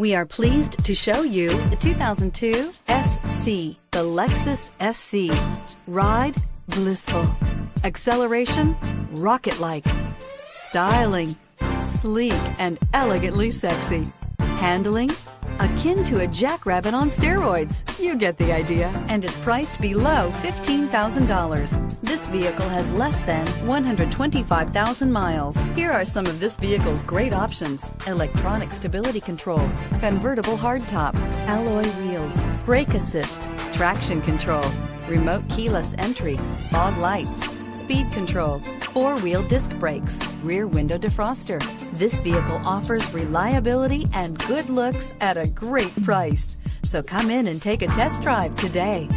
We are pleased to show you the 2002 SC, the Lexus SC. Ride, blissful. Acceleration, rocket-like. Styling, sleek and elegantly sexy. Handling, akin to a jackrabbit on steroids. You get the idea. And is priced below $15,000. This vehicle has less than 125,000 miles. Here are some of this vehicle's great options. Electronic stability control, convertible hardtop, alloy wheels, brake assist, traction control, remote keyless entry, fog lights, speed control, four-wheel disc brakes, rear window defroster. This vehicle offers reliability and good looks at a great price. So come in and take a test drive today.